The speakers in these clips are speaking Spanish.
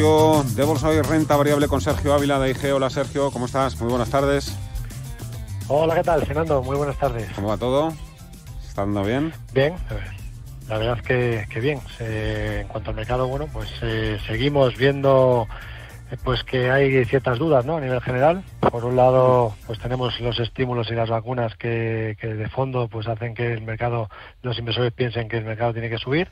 consultorio de bolsa y renta variable con Sergio Ávila de IG. Hola Sergio, ¿cómo estás? Muy buenas tardes. Hola, ¿qué tal, Fernando? Muy buenas tardes. ¿Cómo va todo? ¿Está andando bien? Bien, la verdad es que, que bien. en cuanto al mercado, bueno, pues eh, seguimos viendo eh, pues que hay ciertas dudas ¿no? a nivel general. Por un lado, pues tenemos los estímulos y las vacunas que, que, de fondo pues hacen que el mercado, los inversores piensen que el mercado tiene que subir.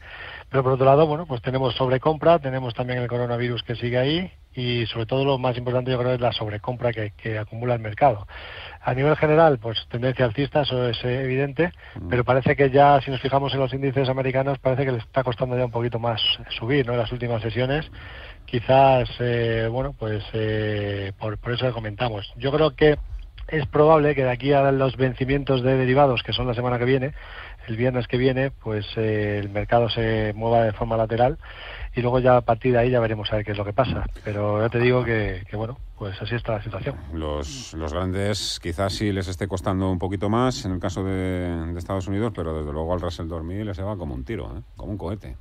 Pero por otro lado, bueno, pues tenemos sobrecompra, tenemos también el coronavirus que sigue ahí y sobre todo lo más importante yo creo es la sobrecompra que, que acumula el mercado. A nivel general, pues tendencia alcista, eso es evidente, mm. pero parece que ya, si nos fijamos en los índices americanos, parece que les está costando ya un poquito más subir, ¿no? En las últimas sesiones quizás, eh, bueno, pues eh, por, por eso le comentamos. Yo creo que es probable que de aquí a los vencimientos de derivados, que son la semana que viene, el viernes que viene, pues eh, el mercado se mueva de forma lateral y luego ya a partir de ahí ya veremos a ver qué es lo que pasa. Pero ya te digo que, que bueno, pues así está la situación. Los, los grandes quizás sí les esté costando un poquito más en el caso de, de Estados Unidos, pero desde luego al Russell 2000 les va como un tiro, ¿eh? como un cohete.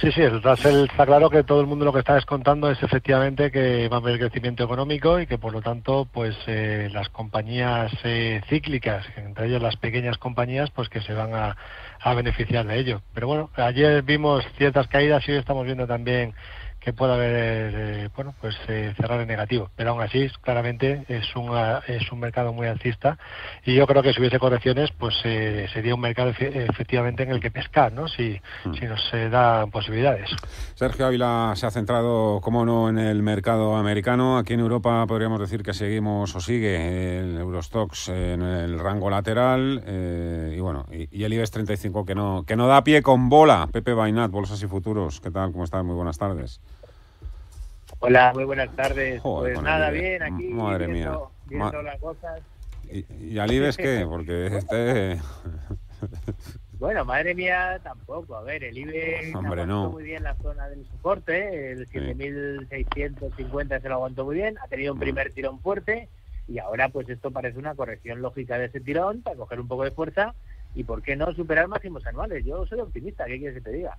Sí, sí, está claro que todo el mundo lo que está descontando es efectivamente que va a haber crecimiento económico y que por lo tanto pues eh, las compañías eh, cíclicas, entre ellas las pequeñas compañías, pues que se van a, a beneficiar de ello. Pero bueno, ayer vimos ciertas caídas y hoy estamos viendo también que pueda haber eh, bueno pues eh, cerrar en negativo. Pero aún así claramente es un es un mercado muy alcista y yo creo que si hubiese correcciones pues eh, sería un mercado efectivamente en el que pescar no si mm. si nos dan posibilidades. Sergio Ávila se ha centrado como no en el mercado americano. Aquí en Europa podríamos decir que seguimos o sigue el Eurostox en el rango lateral y bueno y, el IBEX 35 que no que no da pie con bola. Pepe Bainat bolsas y futuros qué tal cómo estás muy buenas tardes Hola, muy buenas tardes. pues nada, bien, aquí Madre viendo, viendo las cosas. ¿Y, y Alibes qué? Porque este... Bueno, madre mía, tampoco. A ver, el IBE Hombre, no. muy bien la zona del soporte, el 7.650 se lo aguantó muy bien, ha tenido un primer tirón fuerte y ahora pues esto parece una corrección lógica de ese tirón para coger un poco de fuerza y por qué no superar máximos anuales. Yo soy optimista, ¿qué quieres que te diga?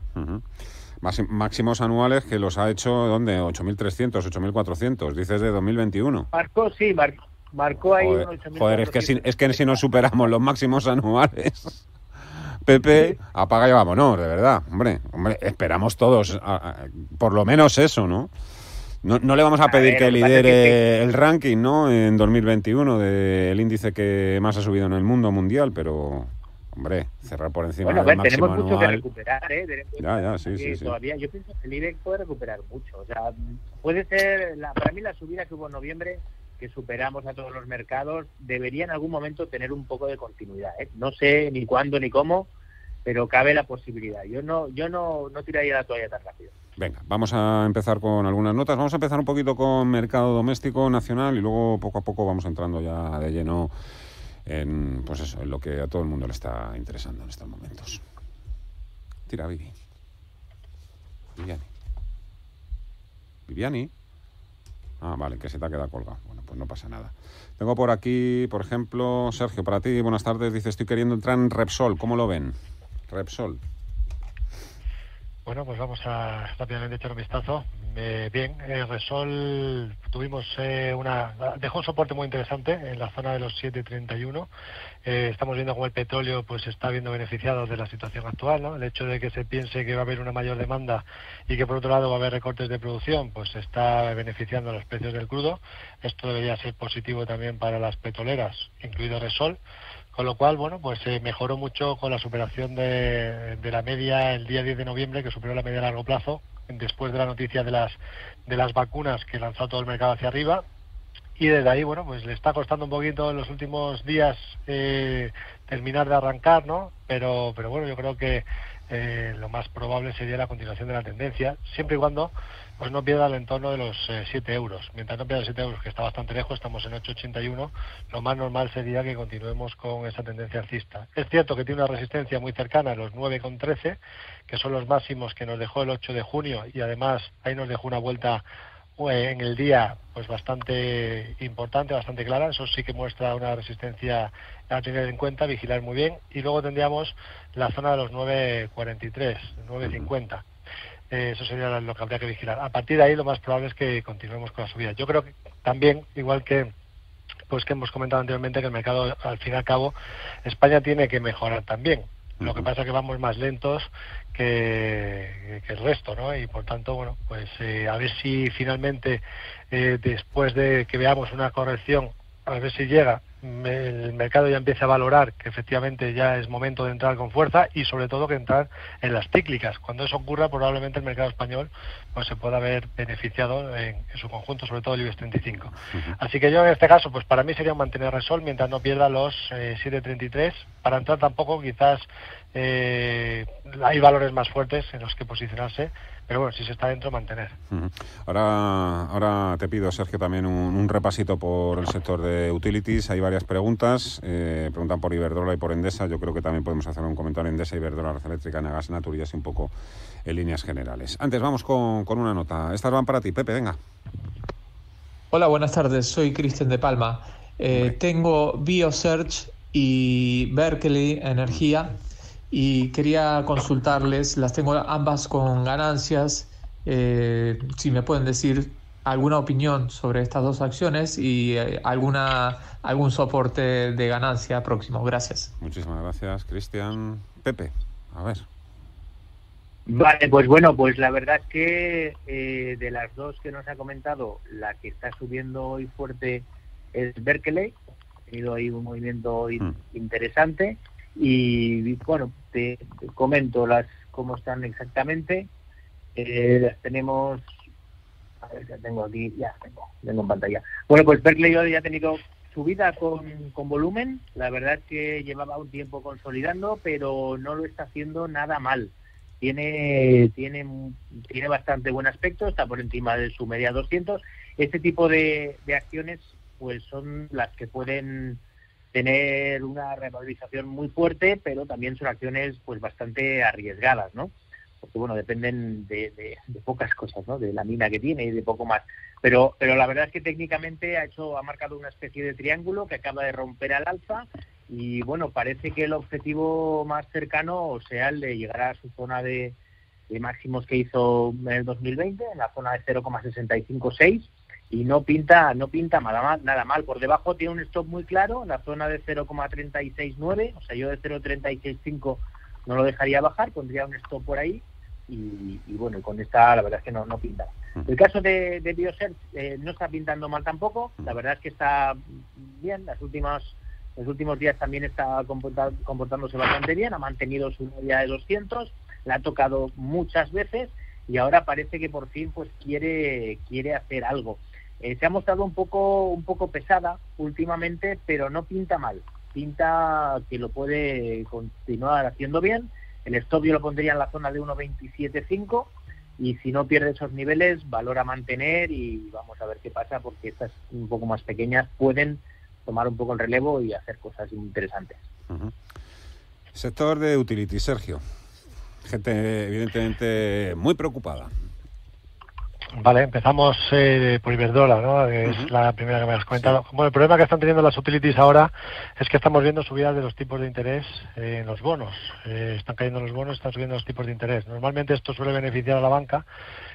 Máximos anuales que los ha hecho, ¿dónde? 8.300, 8.400, dices de 2021. Marcó, sí, marcó ahí joder, Joder, es que, si, es que si no superamos los máximos anuales... Pepe, apaga y vámonos, de verdad. Hombre, hombre, esperamos todos, por lo menos eso, ¿no? No, no le vamos a, pedir que lidere el ranking, ¿no? En 2021 del índice que más ha subido en el mundo mundial, pero Hombre, cerrar por encima bueno, del máximo tenemos mucho que recuperar, ¿eh? ya, ya, sí, sí, todavía, yo pienso que el IBEX puede recuperar mucho. O sea, puede ser, la, para mí la subida que hubo en noviembre, que superamos a todos los mercados, debería en algún momento tener un poco de continuidad. ¿eh? No sé ni cuándo ni cómo, pero cabe la posibilidad. Yo no, yo no, no tiraría la toalla tan rápido. Venga, vamos a empezar con algunas notas. Vamos a empezar un poquito con mercado doméstico, nacional, y luego poco a poco vamos entrando ya de lleno en, pues eso, en lo que a todo el mundo le está interesando en estos momentos. Tira, Vivi. Viviani. Viviani. Ah, vale, que se te ha quedado colgado. Bueno, pues no pasa nada. Tengo por aquí, por ejemplo, Sergio, para ti, buenas tardes. Dice, estoy queriendo entrar en Repsol. ¿Cómo lo ven? Repsol. Bueno, pues vamos a rápidamente echar un vistazo. Eh, bien, eh, Resol tuvimos eh, una dejó un soporte muy interesante en la zona de los 7.31. Eh, estamos viendo cómo el petróleo pues está viendo beneficiado de la situación actual, ¿no? El hecho de que se piense que va a haber una mayor demanda y que por otro lado va a haber recortes de producción, pues está beneficiando a los precios del crudo. Esto debería ser positivo también para las petroleras, incluido Resol. Con lo cual, bueno, pues se mejoró mucho con la superación de, de, la media el día 10 de noviembre, que superó la media a largo plazo, después de la noticia de las, de las vacunas que lanzó todo el mercado hacia arriba. Y desde ahí, bueno, pues le está costando un poquito en los últimos días eh, terminar de arrancar, ¿no? Pero, pero bueno, yo creo que eh, lo más probable sería la continuación de la tendencia, siempre y cuando pues no pierda el entorno de los 7 eh, euros. Mientras no pierda 7 euros, que está bastante lejos, estamos en 8,81, lo más normal sería que continuemos con esa tendencia alcista. Es cierto que tiene una resistencia muy cercana a los 9,13, que son los máximos que nos dejó el 8 de junio y además ahí nos dejó una vuelta eh, en el día pues bastante importante, bastante clara. Eso sí que muestra una resistencia a tener en cuenta, vigilar muy bien. Y luego tendríamos la zona de los 9.43, 9.50. eh, eso sería lo que habría que vigilar. A partir de ahí lo más probable es que continuemos con la subida. Yo creo que también, igual que pues que hemos comentado anteriormente, que el mercado, al fin y al cabo, España tiene que mejorar también. Lo que pasa es que vamos más lentos que, el resto, ¿no? Y por tanto, bueno, pues eh, a ver si finalmente, eh, después de que veamos una corrección, a ver si llega el mercado ya empiece a valorar que efectivamente ya es momento de entrar con fuerza y sobre todo que entrar en las cíclicas. Cuando eso ocurra, probablemente el mercado español pues se pueda haber beneficiado en, su conjunto, sobre todo el IBEX 35. Así que yo en este caso, pues para mí sería mantener Resol mientras no pierda los 7.33. Eh, para entrar tampoco quizás eh, hay valores más fuertes en los que posicionarse pero bueno, si se está dentro, mantener. Ahora, ahora te pido, Sergio, también un, repasito por el sector de utilities. Hay varias preguntas. Eh, preguntan por Iberdrola y por Endesa. Yo creo que también podemos hacer un comentario en Endesa, Iberdrola, Red Eléctrica, Nagas Natur y así un poco en líneas generales. Antes, vamos con, con una nota. Estas van para ti. Pepe, venga. Hola, buenas tardes. Soy Cristian de Palma. Eh, tengo BioSearch y Berkeley Energía y quería consultarles, las tengo ambas con ganancias, eh, si me pueden decir alguna opinión sobre estas dos acciones y eh, alguna algún soporte de ganancia próximo. Gracias. Muchísimas gracias, Cristian. Pepe, a ver. Vale, pues bueno, pues la verdad es que eh, de las dos que nos ha comentado, la que está subiendo hoy fuerte es Berkeley. Ha tenido ahí un movimiento mm. interesante. Y bueno, te, comento las cómo están exactamente. Eh, las tenemos, a ver, ya tengo aquí, ya tengo, tengo en pantalla. Bueno, pues Berkeley hoy ya ha tenido subida con, con volumen. La verdad es que llevaba un tiempo consolidando, pero no lo está haciendo nada mal. Tiene, tiene, tiene bastante buen aspecto, está por encima de su media 200. Este tipo de, de acciones pues son las que pueden tener una revalorización muy fuerte, pero también son acciones pues bastante arriesgadas, ¿no? Porque bueno, dependen de, de, pocas cosas, ¿no? De la mina que tiene y de poco más. Pero, pero la verdad es que técnicamente ha hecho, ha marcado una especie de triángulo que acaba de romper al alza y bueno, parece que el objetivo más cercano sea el de llegar a su zona de, de máximos que hizo en el 2020, en la zona de 0,656 y no pinta no pinta nada mal, nada mal. Por debajo tiene un stop muy claro, la zona de 0,369, o sea, yo de 0,365 no lo dejaría bajar, pondría un stop por ahí y, bueno, con esta la verdad es que no, no pinta. El caso de, de Biosearch eh, no está pintando mal tampoco, la verdad es que está bien, las últimas los últimos días también está comportándose bastante bien, ha mantenido su media de 200, la ha tocado muchas veces y ahora parece que por fin pues quiere quiere hacer algo. Eh, se ha mostrado un poco, un poco pesada últimamente, pero no pinta mal. Pinta que lo puede continuar haciendo bien. El stop yo lo pondría en la zona de 1.27.5 y si no pierde esos niveles, valora mantener y vamos a ver qué pasa porque estas un poco más pequeñas pueden tomar un poco el relevo y hacer cosas interesantes. Sector de utility, Sergio. Gente evidentemente muy preocupada. Vale, empezamos eh, por Iberdrola, ¿no? es la primera que me has comentado. Bueno, el problema que están teniendo las utilities ahora es que estamos viendo subidas de los tipos de interés en los bonos. Eh, están cayendo los bonos, están subiendo los tipos de interés. Normalmente esto suele beneficiar a la banca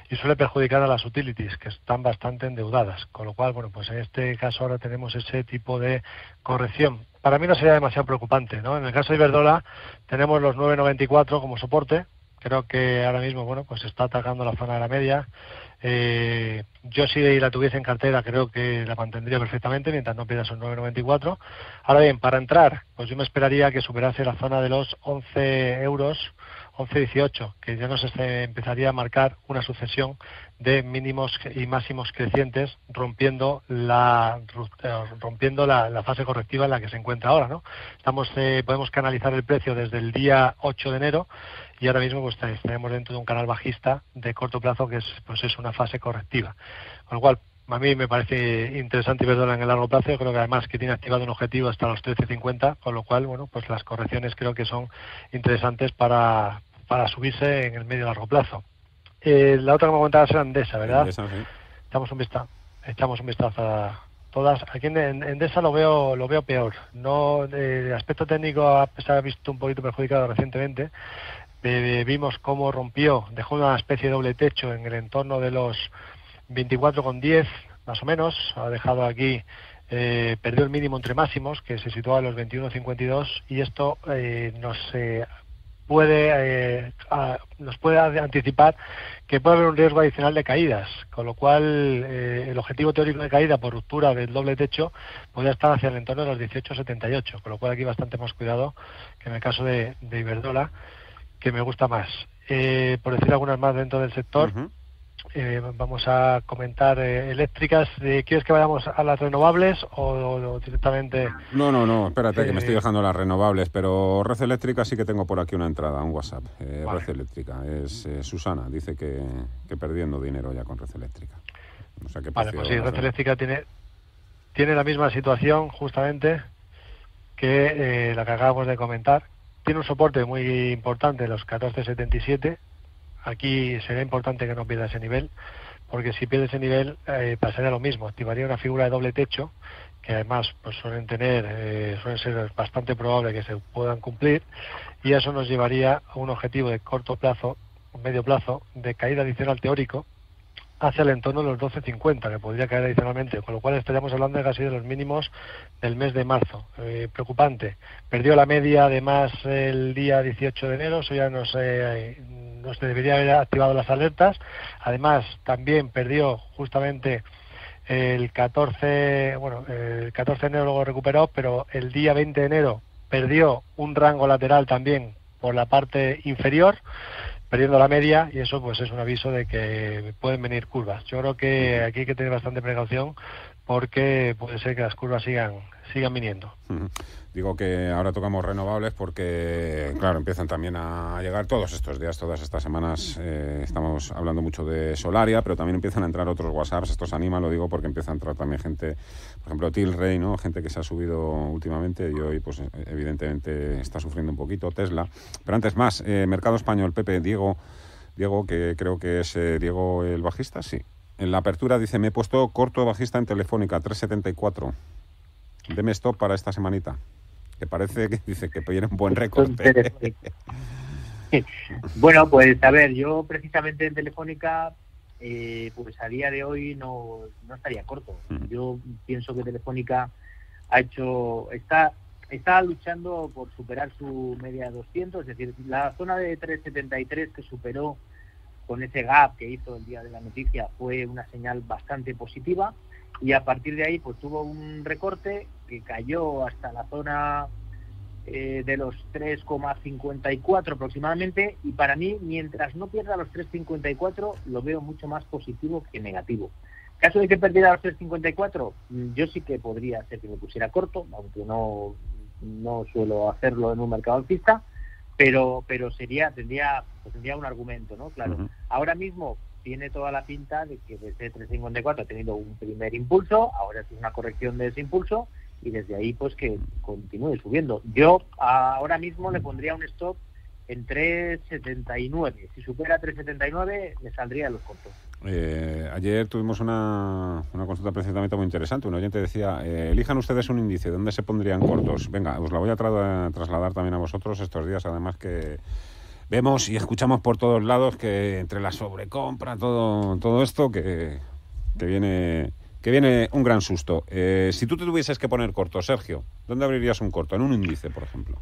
y suele perjudicar a las utilities, que están bastante endeudadas. Con lo cual, bueno, pues en este caso ahora tenemos ese tipo de corrección. Para mí no sería demasiado preocupante, ¿no? En el caso de Iberdrola tenemos los 9.94 como soporte. Creo que ahora mismo, bueno, pues está atacando la zona de la media eh, yo si la tuviese en cartera creo que la mantendría perfectamente mientras no pierda esos 9,94. Ahora bien, para entrar, pues yo me esperaría que superase la zona de los 11 euros, 11,18, que ya nos empezaría a marcar una sucesión de mínimos y máximos crecientes rompiendo la rompiendo la, fase correctiva en la que se encuentra ahora no estamos eh, podemos canalizar el precio desde el día 8 de enero y ahora mismo pues estaremos dentro de un canal bajista de corto plazo que es pues es una fase correctiva con lo cual a mí me parece interesante verlo en el largo plazo. Yo creo que además que tiene activado un objetivo hasta los 13.50, con lo cual, bueno, pues las correcciones creo que son interesantes para, para subirse en el medio y largo plazo. Eh, la otra que me comentabas era Endesa, ¿verdad? Echamos un vistazo, echamos un vistazo a todas. Aquí en Endesa lo veo lo veo peor. No, el aspecto técnico se ha visto un poquito perjudicado recientemente, vimos cómo rompió, dejó una especie de doble techo en el entorno de los 24,10 más o menos, ha dejado aquí eh, perdió el mínimo entre máximos, que se situaba en los 21.52, y esto eh, nos eh, puede eh, nos puede anticipar que puede haber un riesgo adicional de caídas, con lo cual el objetivo teórico de caída por ruptura del doble techo podría estar hacia el entorno de los 18.78, con lo cual aquí bastante más cuidado que en el caso de, de que me gusta más. por decir algunas más dentro del sector. Eh, vamos a comentar eh, eléctricas. Eh, ¿Quieres que vayamos a las renovables o, directamente...? No, no, no, espérate, que me estoy dejando las renovables, pero red eléctrica sí que tengo por aquí una entrada, un WhatsApp. Red eléctrica, es Susana, dice que, perdiendo dinero ya con red eléctrica. O sea, vale, pues sí, red eléctrica tiene, tiene la misma situación justamente que la que acabamos de comentar. Tiene un soporte muy importante, los 1477 Aquí sería importante que no pierda ese nivel, porque si pierde ese nivel eh, pasaría lo mismo, activaría una figura de doble techo, que además pues suelen tener, eh, suelen ser bastante probable que se puedan cumplir, y eso nos llevaría a un objetivo de corto plazo, medio plazo, de caída adicional teórico, hacia el entorno de los 12.50, que podría caer adicionalmente, con lo cual estaríamos hablando de casi de los mínimos del mes de marzo. Eh, preocupante. Perdió la media además el día 18 de enero, eso ya no se, no se debería haber activado las alertas. Además, también perdió justamente el 14, bueno, el 14 de enero luego recuperó, pero el día 20 de enero perdió un rango lateral también por la parte inferior perdiendo la media y eso pues es un aviso de que pueden venir curvas. Yo creo que aquí hay que tener bastante precaución porque puede ser que las curvas sigan sigan viniendo. Digo que ahora tocamos renovables porque, claro, empiezan también a llegar todos estos días, todas estas semanas. Eh, estamos hablando mucho de Solaria, pero también empiezan a entrar otros WhatsApps. Esto se anima, lo digo porque empieza a entrar también gente, por ejemplo, Tilray, ¿no? Gente que se ha subido últimamente y hoy, pues, evidentemente está sufriendo un poquito. Tesla. Pero antes más, eh, mercado español, Pepe, Diego, Diego, que creo que es eh, Diego el bajista, sí. En la apertura dice, me he puesto corto bajista en Telefónica, 374. Deme stop para esta semanita. Que parece que dice que viene un buen récord. bueno, pues a ver, yo precisamente en Telefónica, eh, pues a día de hoy no, no estaría corto. Yo pienso que Telefónica ha hecho, está, está luchando por superar su media de 200, es decir, la zona de 373 que superó con ese gap que hizo el día de la noticia fue una señal bastante positiva y a partir de ahí pues tuvo un recorte que cayó hasta la zona eh, de los 3,54 aproximadamente y para mí mientras no pierda los 3,54 lo veo mucho más positivo que negativo. Caso de que perdiera los 3,54 yo sí que podría ser que me pusiera corto, aunque no, no suelo hacerlo en un mercado alcista, pero pero sería tendría pues tendría un argumento, ¿no? Claro. Ahora mismo tiene toda la pinta de que desde 354 ha tenido un primer impulso, ahora es una corrección de ese impulso y desde ahí pues que continúe subiendo. Yo ahora mismo le pondría un stop en 379. Si supera 379 me saldría los cortos. Eh, ayer tuvimos una, una, consulta precisamente muy interesante. Un oyente decía, eh, elijan ustedes un índice, ¿dónde se pondrían cortos? Venga, os la voy a trasladar también a vosotros estos días, además que vemos y escuchamos por todos lados que entre la sobrecompra, todo, todo esto, que, que viene que viene un gran susto. Eh, si tú te tuvieses que poner corto, Sergio, ¿dónde abrirías un corto? En un índice, por ejemplo.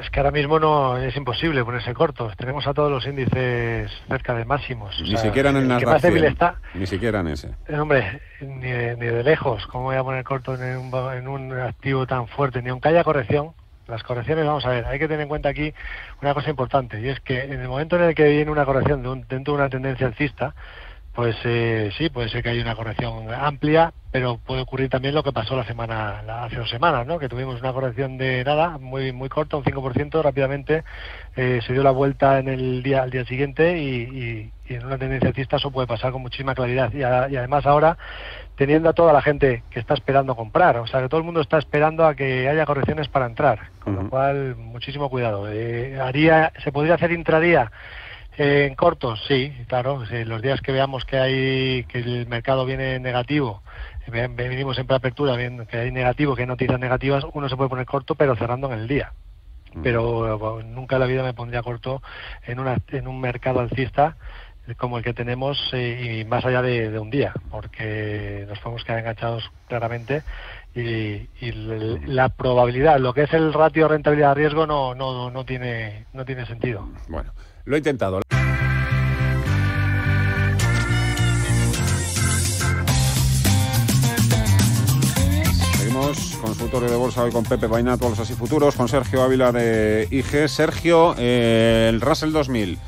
Es que ahora mismo no es imposible ponerse cortos. Tenemos a todos los índices cerca de máximos. Ni siquiera en el Nasdaq. está, ni siquiera en ese. Eh, hombre, ni de, lejos. ¿Cómo voy a poner corto en un, en un activo tan fuerte? Ni aunque haya corrección, las correcciones, vamos a ver, hay que tener en cuenta aquí una cosa importante, y es que en el momento en el que viene una corrección de un, dentro de una tendencia alcista, pues eh, sí, puede ser que haya una corrección amplia, pero puede ocurrir también lo que pasó la semana, hace dos semanas, ¿no? Que tuvimos una corrección de nada, muy muy corta, un 5%, rápidamente eh, se dio la vuelta en el día al día siguiente y, en una tendencia alcista eso puede pasar con muchísima claridad. Y, y, además ahora teniendo a toda la gente que está esperando comprar. O sea, que todo el mundo está esperando a que haya correcciones para entrar. Con lo cual, muchísimo cuidado. Eh, haría, ¿Se podría hacer intradía? Eh, en cortos, sí, claro. los días que veamos que hay que el mercado viene negativo, venimos en preapertura viendo que hay negativo, que hay noticias negativas, uno se puede poner corto, pero cerrando en el día. pero nunca en la vida me pondría corto en, una, en un mercado alcista como el que tenemos y más allá de, un día, porque nos podemos quedar enganchados claramente y, la probabilidad, lo que es el ratio rentabilidad-riesgo no, no, no, tiene, no tiene sentido. Bueno, lo he intentado. Seguimos, consultorio de bolsa hoy con Pepe Bainato, los así futuros, con Sergio Ávila de IG. Sergio, eh, el Russell 2000.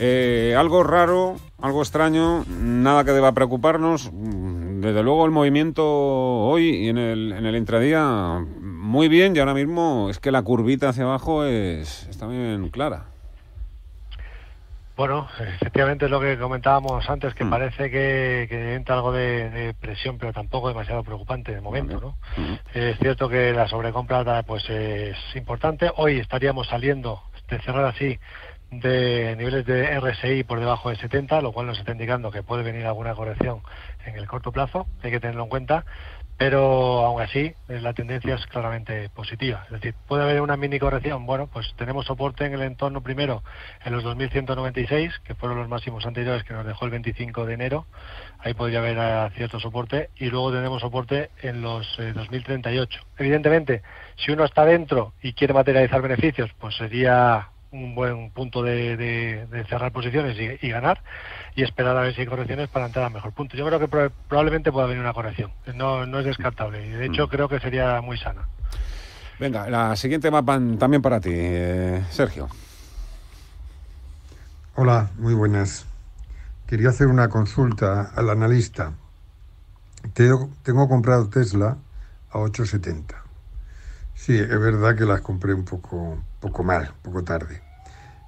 Eh, algo raro, algo extraño, nada que deba preocuparnos. Desde luego el movimiento hoy y en el, en el intradía muy bien y ahora mismo es que la curvita hacia abajo es, está bien clara. Bueno, efectivamente es lo que comentábamos antes, que mm. parece que, entra algo de, presión, pero tampoco demasiado preocupante de momento, ¿no? Mm. Es cierto que la sobrecompra pues es importante. Hoy estaríamos saliendo de cerrar así de niveles de RSI por debajo de 70, lo cual nos está indicando que puede venir alguna corrección en el corto plazo, hay que tenerlo en cuenta, pero aún así eh, la tendencia es claramente positiva. Es decir, puede haber una mini corrección. Bueno, pues tenemos soporte en el entorno primero en los 2.196, que fueron los máximos anteriores que nos dejó el 25 de enero. Ahí podría haber eh, cierto soporte. Y luego tenemos soporte en los 2.038. Eh, Evidentemente, si uno está dentro y quiere materializar beneficios, pues sería un buen punto de, cerrar posiciones y, ganar y esperar a ver si hay correcciones para entrar a mejor punto. Yo creo que probablemente pueda venir una corrección, no, no es descartable y de hecho mm. creo que sería muy sana. Venga, la siguiente mapa también para ti, eh, Sergio. Hola, muy buenas. Quería hacer una consulta al analista. Tengo, tengo comprado Tesla a 870. Sí, es verdad que las compré un poco, poco mal, un poco tarde.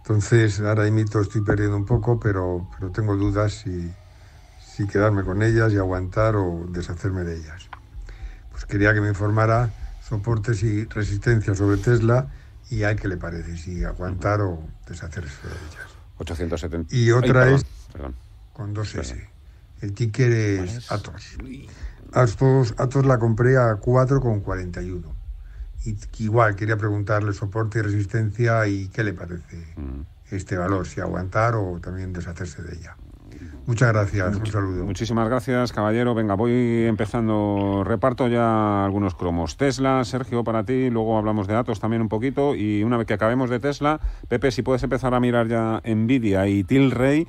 Entonces, ahora mito estoy perdiendo un poco, pero, pero tengo dudas si, si quedarme con ellas y aguantar o deshacerme de ellas. Pues quería que me informara soportes y resistencia sobre Tesla y a qué le parece, si aguantar o deshacerse de ellas. 870. Y otra es con 2S. El ticker es Atos. Atos. Atos la compré a 4,41 y igual quería preguntarle soporte y resistencia y qué le parece mm. este valor, si aguantar o también deshacerse de ella. Muchas gracias, un saludo. Muchísimas gracias, caballero. Venga, voy empezando. Reparto ya algunos cromos. Tesla, Sergio, para ti. Luego hablamos de datos también un poquito. Y una vez que acabemos de Tesla, Pepe, si puedes empezar a mirar ya Nvidia y Tilray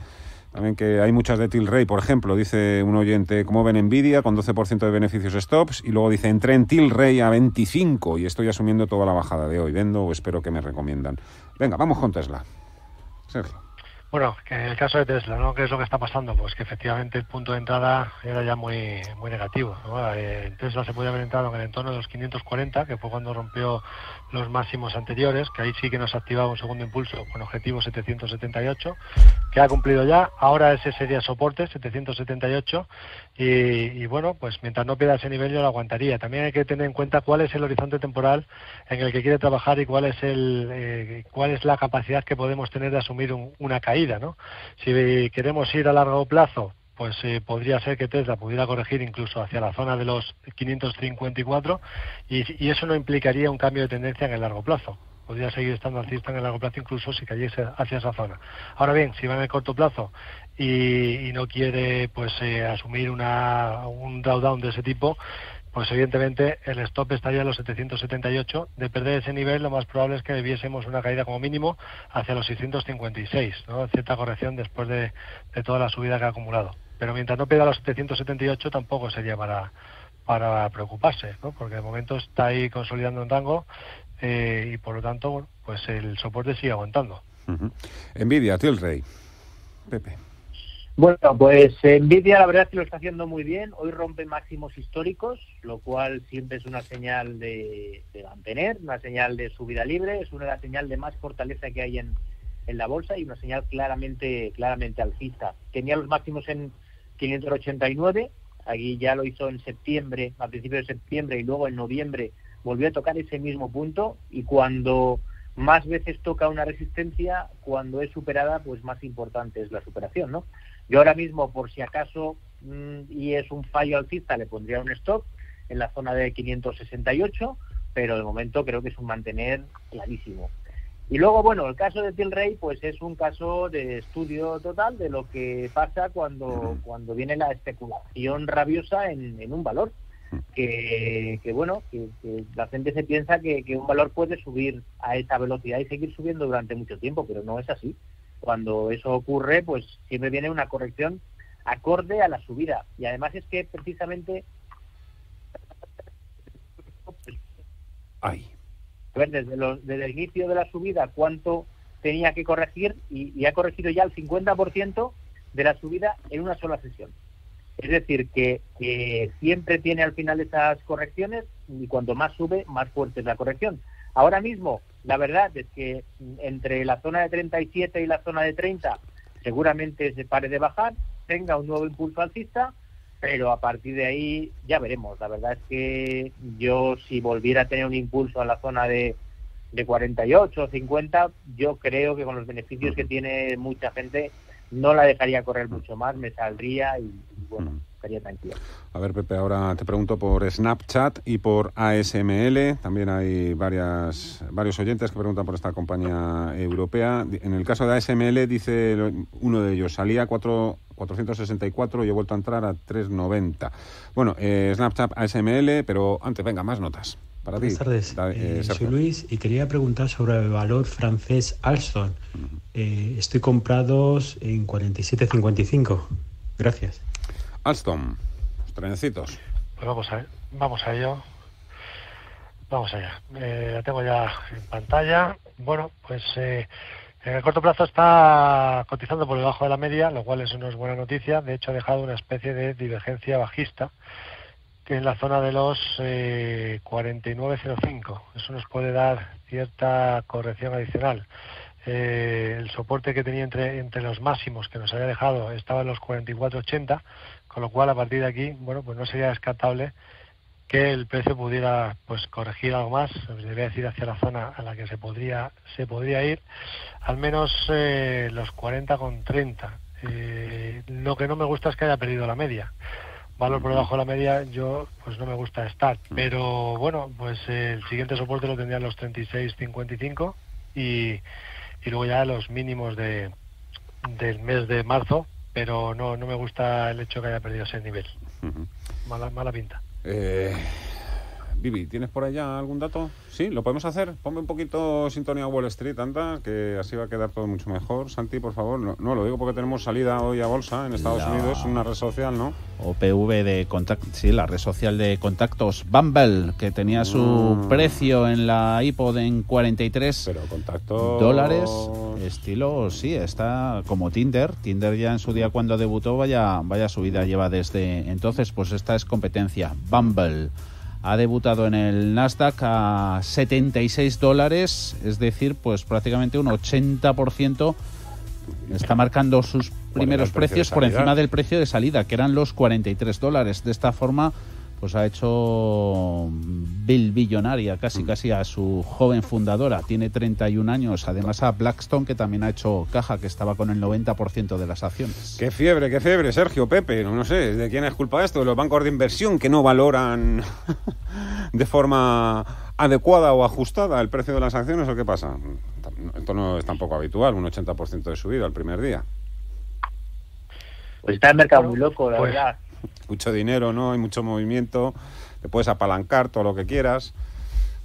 también que hay muchas de Tilray, por ejemplo, dice un oyente, ¿cómo ven Nvidia con 12% de beneficios stops? Y luego dice, entré en Tilray a 25 y estoy asumiendo toda la bajada de hoy. Vendo o espero que me recomiendan. Venga, vamos con Tesla. Sergio. Bueno, que en el caso de Tesla, ¿no? ¿Qué es lo que está pasando? Pues que efectivamente el punto de entrada era ya muy muy negativo. Eh, Tesla se puede haber entrado en el entorno de los 540, que fue cuando rompió los máximos anteriores, que ahí sí que nos activaba un segundo impulso con objetivo 778, que ha cumplido ya. Ahora ese sería soporte, 778, y, bueno, pues mientras no pierda ese nivel yo lo aguantaría. También hay que tener en cuenta cuál es el horizonte temporal en el que quiere trabajar y cuál es el eh, cuál es la capacidad que podemos tener de asumir una caída, ¿no? Si queremos ir a largo plazo, pues eh, podría ser que Tesla pudiera corregir incluso hacia la zona de los 554 y, y, eso no implicaría un cambio de tendencia en el largo plazo. Podría seguir estando alcista en el largo plazo incluso si cayese hacia esa zona. Ahora bien, si va en el corto plazo y, no quiere pues eh, asumir una, un drawdown de ese tipo, pues evidentemente el stop estaría en los 778. De perder ese nivel, lo más probable es que debiésemos una caída como mínimo hacia los 656, ¿no? cierta corrección después de toda la subida que ha acumulado pero mientras no pida los 778 tampoco sería para, para preocuparse, ¿no? porque de momento está ahí consolidando un rango eh, y por lo tanto pues el soporte sigue aguantando. Envidia, tío el rey. Pepe. Bueno, pues Nvidia la verdad que lo está haciendo muy bien. Hoy rompe máximos históricos, lo cual siempre es una señal de, de mantener, una señal de subida libre, es una señal de más fortaleza que hay en, en la bolsa y una señal claramente claramente alcista. Tenía los máximos en 589, aquí ya lo hizo en septiembre, a principios de septiembre y luego en noviembre volvió a tocar ese mismo punto y cuando más veces toca una resistencia, cuando es superada, pues más importante es la superación, ¿no? Yo ahora mismo, por si acaso, mm, y es un fallo alcista, le pondría un stop en la zona de 568, pero de momento creo que es un mantener clarísimo. Y luego, bueno, el caso de Tilray, pues es un caso de estudio total de lo que pasa cuando, cuando viene la especulación rabiosa en, un valor. Que, bueno, que, la gente se piensa que, un valor puede subir a esa velocidad y seguir subiendo durante mucho tiempo, pero no es así. Cuando eso ocurre, pues siempre viene una corrección acorde a la subida. Y además es que precisamente... Ay ver desde, desde el inicio de la subida cuánto tenía que corregir y, ha corregido ya el 50% de la subida en una sola sesión. Es decir, que, siempre tiene al final esas correcciones y cuanto más sube, más fuerte es la corrección. Ahora mismo, la verdad es que entre la zona de 37 y la zona de 30 seguramente se pare de bajar, tenga un nuevo impulso alcista, pero a partir de ahí ya veremos. La verdad es que yo si volviera a tener un impulso a la zona de, de 48 o 50, yo creo que con los beneficios que tiene mucha gente no la dejaría correr mucho más, me saldría y, bueno, estaría tranquilo. A ver, Pepe, ahora te pregunto por Snapchat y por ASML. También hay varias, varios oyentes que preguntan por esta compañía europea. En el caso de ASML, dice uno de ellos, salía 4, 464 y he vuelto a entrar a 390. Bueno, eh, Snapchat ASML, pero antes, venga, más notas. Para Buenas tardes, eh, eh, soy Luis y quería preguntar sobre el valor francés Alstom. Eh, estoy comprados en 47.55. Gracias. Alstom, los trenecitos. Pues vamos a, vamos a ello. Vamos allá. la tengo ya en pantalla. Bueno, pues en el corto plazo está cotizando por debajo de la media, lo cual eso no es buena noticia. De hecho, ha dejado una especie de divergencia bajista en la zona de los 49.05. Eh, Eso nos puede dar cierta corrección adicional. Eh, el soporte que tenía entre, entre los máximos que nos había dejado estaba en los 44.80, con lo cual a partir de aquí, bueno, pues no sería descartable que el precio pudiera pues corregir algo más, debería decir hacia la zona a la que se podría se podría ir, al menos eh, los 40,30. Eh, lo que no me gusta es que haya perdido la media valor por debajo de la media, yo pues no me gusta estar. Pero bueno, pues el siguiente soporte lo tendría en los 36.55 y, y luego ya los mínimos de, del mes de marzo, pero no, no me gusta el hecho que haya perdido ese nivel. Mala, mala pinta. Eh, Vivi, ¿tienes por allá algún dato? Sí, lo podemos hacer. Ponme un poquito sintonía Wall Street, anda, que así va a quedar todo mucho mejor. Santi, por favor. No, lo digo porque tenemos salida hoy a bolsa en Estados Unidos, una red social, ¿no? OPV de contacto, sí, la red social de contactos Bumble, que tenía su ah. precio en la iPod en 43 Pero contacto dólares. Estilo, sí, está como Tinder. Tinder ya en su día cuando debutó, vaya, vaya subida lleva desde entonces, pues esta es competencia. Bumble ha debutado en el Nasdaq a 76 dólares, es decir, pues prácticamente un 80% está marcando sus primeros precios por encima del precio de salida, que eran los 43 dólares. De esta forma, pues ha hecho Bill billonaria casi mm. casi a su joven fundadora. Tiene 31 años. Además a Blackstone que también ha hecho caja, que estaba con el 90% de las acciones. Qué fiebre, qué fiebre, Sergio Pepe. No, sé, ¿de quién es culpa esto? De los bancos de inversión que no valoran de forma adecuada o ajustada el precio de las acciones o qué pasa? Esto no es tampoco habitual, un 80% de subida el primer día. Pues está el mercado muy loco, la pues verdad mucho dinero, ¿no? Hay mucho movimiento, te puedes apalancar todo lo que quieras.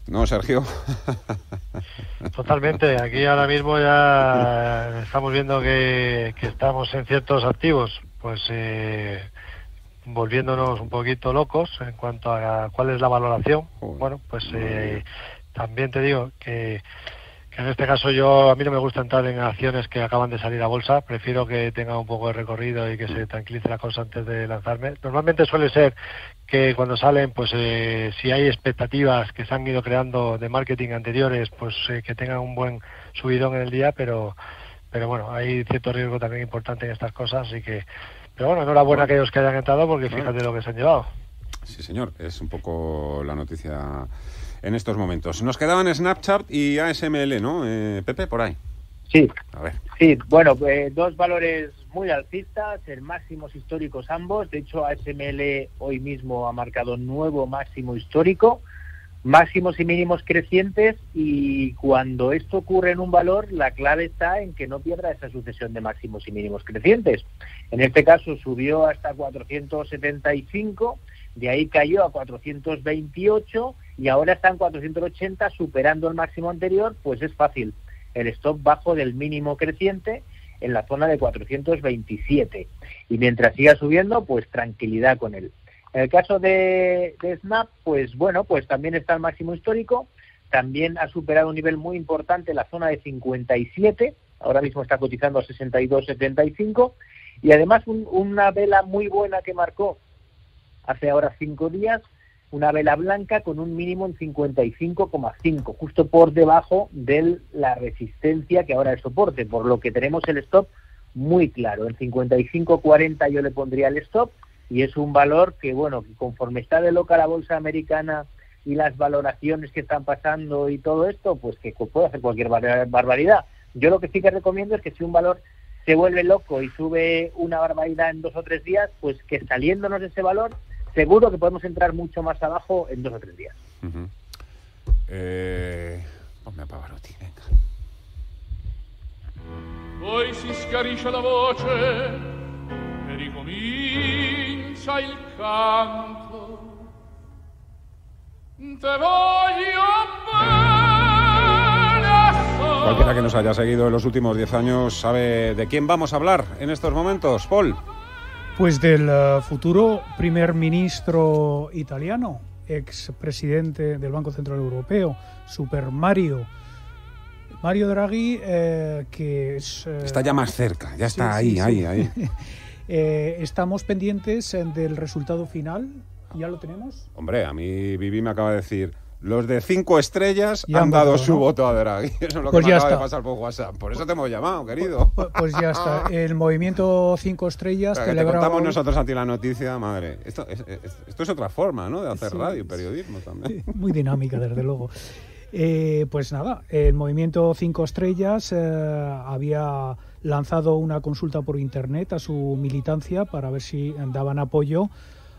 ¿No, Sergio? Totalmente. Aquí ahora mismo ya estamos viendo que, estamos en ciertos activos, pues eh, volviéndonos un poquito locos en cuanto a cuál es la valoración. Bueno, pues eh, también te digo que en este caso yo a mí no me gusta entrar en acciones que acaban de salir a bolsa, prefiero que tenga un poco de recorrido y que se tranquilice la cosa antes de lanzarme. Normalmente suele ser que cuando salen, pues eh, si hay expectativas que se han ido creando de marketing anteriores, pues eh, que tengan un buen subidón en el día, pero pero bueno, hay cierto riesgo también importante en estas cosas, así que pero bueno, enhorabuena a aquellos que hayan entrado porque fíjate lo que se han llevado. Sí, señor, es un poco la noticia en estos momentos. Nos quedaban Snapchat y ASML, ¿no? Eh, Pepe, por ahí. Sí. A ver. Sí, bueno, eh, dos valores muy alcistas, en máximos históricos ambos. De hecho, ASML hoy mismo ha marcado nuevo máximo histórico. máximos y mínimos crecientes y cuando esto ocurre en un valor, la clave está en que no pierda esa sucesión de máximos y mínimos crecientes. En este caso subió hasta 475, de ahí cayó a 428 y ahora está en 480 superando el máximo anterior, pues es fácil. El stop bajo del mínimo creciente en la zona de 427 y mientras siga subiendo, pues tranquilidad con él. En el caso de, Snap, pues bueno, pues también está el máximo histórico, también ha superado un nivel muy importante la zona de 57, ahora mismo está cotizando a 62.75 y además una vela muy buena que marcó hace ahora cinco días, una vela blanca con un mínimo en 55,5, justo por debajo de la resistencia que ahora es soporte, por lo que tenemos el stop muy claro. En 55,40 yo le pondría el stop y es un valor que, bueno, conforme está de loca la bolsa americana y las valoraciones que están pasando y todo esto, pues que puede hacer cualquier barbaridad. Yo lo que sí que recomiendo es que si un valor se vuelve loco y sube una barbaridad en dos o tres días, pues que saliéndonos de ese valor, seguro que podemos entrar mucho más abajo en dos o tres días. eh, ponme a Pavarotti, venga. Hoy si schiarisce la voce ricomincia il canto. Te voglio Cualquiera que nos haya seguido en los últimos 10 años sabe de quién vamos a hablar en estos momentos, Paul. Pues del uh, futuro primer ministro italiano, ex presidente del Banco Central Europeo, Super Mario. Mario Draghi, eh, que es... Eh, está ya más cerca, ya está ahí, sí, ahí, ahí. Eh, estamos pendientes eh, del resultado final. ¿Ya lo tenemos? Hombre, a mí Vivi me acaba de decir. Los de cinco estrellas han, dado su voto a Draghi. Eso es lo pues que me acaba de pasar por WhatsApp. Por eso te hemos llamado, querido. Pues, pues ya está. El movimiento cinco estrellas te contamos nosotros a ti la noticia, madre. Esto es, esto es otra forma, ¿no? De hacer sí, radio, periodismo también. Muy dinámica, desde luego. Eh, pues nada, el movimiento cinco estrellas eh, había lanzado una consulta por internet a su militancia para ver si daban apoyo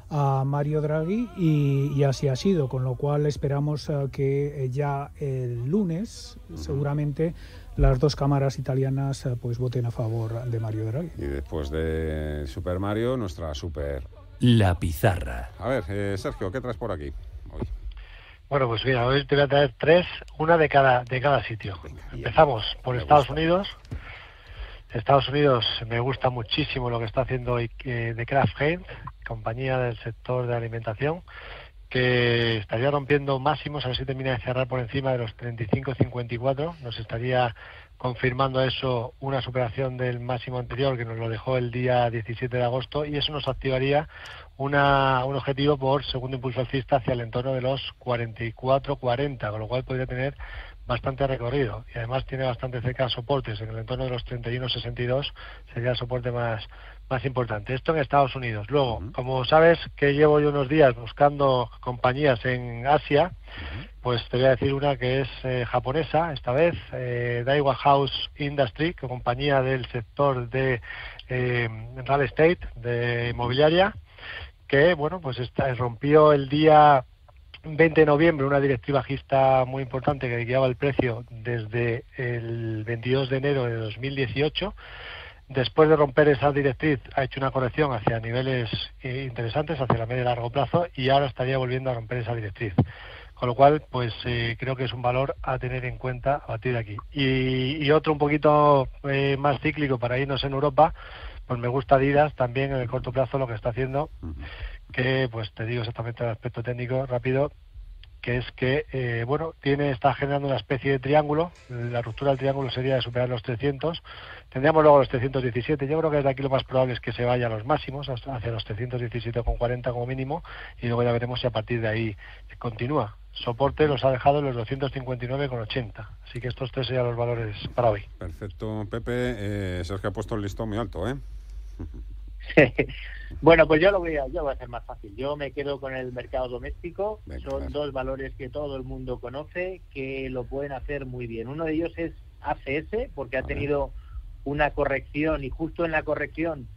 a Mario Draghi y, así ha sido, con lo cual esperamos eh, que eh, ya el lunes seguramente las dos cámaras italianas eh, pues voten a favor de Mario Draghi. Y después de Super Mario, nuestra super... La pizarra. A ver, Sergio, ¿qué traes por aquí hoy? Bueno, pues mira, hoy te voy a traer tres, una de cada, de cada sitio. Empezamos por Estados Unidos. Estados Unidos me gusta muchísimo lo que está haciendo eh, de Kraft Heinz, compañía del sector de alimentación, que estaría rompiendo máximos, a ver si termina de cerrar por encima de los 35.54. Nos estaría confirmando eso una superación del máximo anterior que nos lo dejó el día 17 de agosto y eso nos activaría una, un objetivo por segundo impulso alcista hacia el entorno de los 44-40, con lo cual podría tener bastante recorrido y además tiene bastante cerca soportes en el entorno de los 31.62 sería el soporte más más importante. Esto en Estados Unidos. Luego como sabes que llevo yo unos días buscando compañías en Asia pues te voy a decir una que es eh, japonesa esta vez eh, Daiwa House Industry que compañía del sector de eh, real estate de inmobiliaria que bueno pues está, rompió el día 20 de noviembre una directiva bajista muy importante que guiaba el precio desde el 22 de enero de 2018. Después de romper esa directriz ha hecho una corrección hacia niveles eh, interesantes, hacia la media y largo plazo, y ahora estaría volviendo a romper esa directriz. Con lo cual, pues eh, creo que es un valor a tener en cuenta a partir de aquí. Y, otro un poquito eh, más cíclico para irnos en Europa, pues me gusta Adidas también en el corto plazo lo que está haciendo que pues te digo exactamente el aspecto técnico rápido que es que eh, bueno tiene está generando una especie de triángulo. La ruptura del triángulo sería de superar los 300 tendríamos luego los 317 yo creo que desde aquí lo más probable es que se vaya a los máximos hacia los 317,40 como mínimo y luego ya veremos si a partir de ahí continúa. Soporte los ha dejado en los 259,80 así que estos tres serían los valores para hoy. Perfecto Pepe. Eh, Sergio ha puesto el listón muy alto ¿eh? bueno, pues yo lo voy a, yo voy a hacer más fácil. Yo me quedo con el mercado doméstico. Son dos valores que todo el mundo conoce que lo pueden hacer muy bien. Uno de ellos es ACS porque ha tenido una corrección y justo en la corrección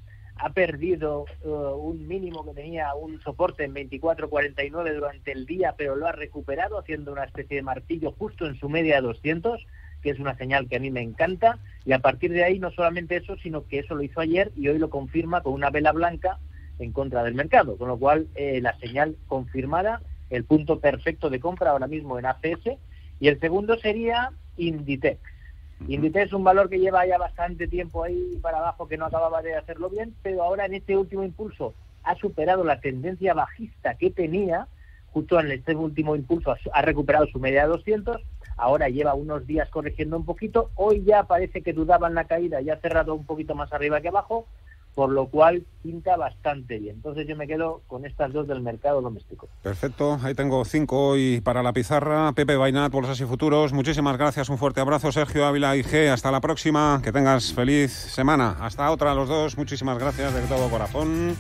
ha perdido eh, un mínimo que tenía un soporte en 24.49 durante el día, pero lo ha recuperado haciendo una especie de martillo justo en su media de 200, que es una señal que a mí me encanta. Y a partir de ahí no solamente eso, sino que eso lo hizo ayer y hoy lo confirma con una vela blanca en contra del mercado, con lo cual eh, la señal confirmada, el punto perfecto de compra ahora mismo en ACS. Y el segundo sería Inditex. Inditex es un valor que lleva ya bastante tiempo ahí para abajo, que no acababa de hacerlo bien, pero ahora en este último impulso ha superado la tendencia bajista que tenía, justo en este último impulso ha recuperado su media de 200, ahora lleva unos días corrigiendo un poquito, hoy ya parece que dudaba en la caída, ya ha cerrado un poquito más arriba que abajo, por lo cual pinta bastante bien. Entonces yo me quedo con estas dos del mercado doméstico. Perfecto, ahí tengo cinco hoy para la pizarra. Pepe Bainat, Bolsas y Futuros, muchísimas gracias, un fuerte abrazo. Sergio Ávila y G, hasta la próxima, que tengas feliz semana. Hasta otra los dos, muchísimas gracias de todo corazón.